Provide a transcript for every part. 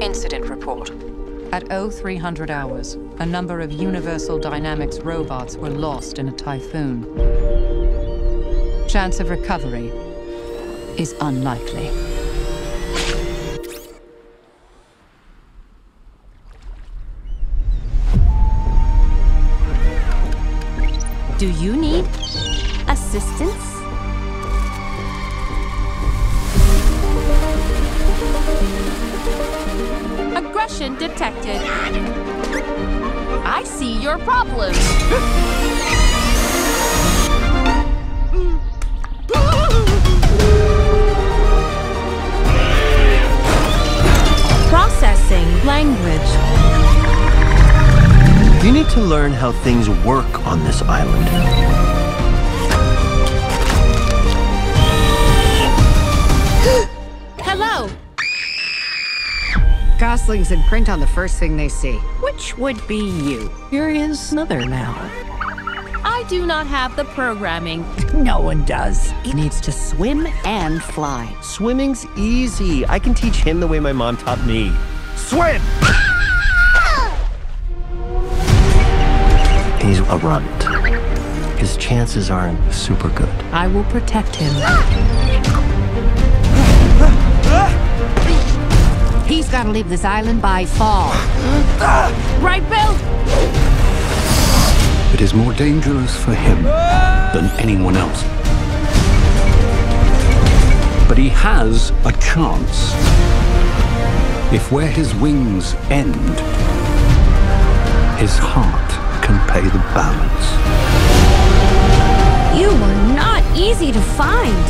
Incident report. At 0300 hours, a number of Universal Dynamics robots were lost in a typhoon. Chance of recovery is unlikely. Do you need assistance? Detected. I see your problem. Processing language. You need to learn how things work on this island. Goslings imprint on the first thing they see. Which would be you. Here is Mother now. I do not have the programming. No one does. He needs to swim and fly. Swimming's easy. I can teach him the way my mom taught me. Swim! He's a runt. His chances aren't super good. I will protect him. He's gotta leave this island by fall. Brightbill? It is more dangerous for him than anyone else. But he has a chance. If where his wings end, his heart can pay the balance. You were not easy to find.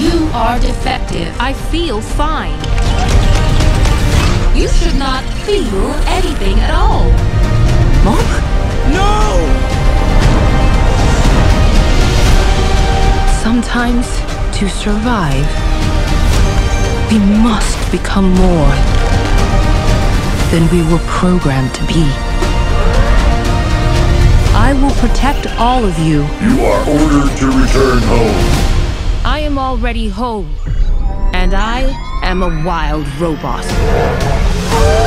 You are defective. I feel fine. You should not feel anything at all. Mom? No! Sometimes, to survive, we must become more than we were programmed to be. I will protect all of you. You are ordered to return home. I am already home. And I am a wild robot. Oh.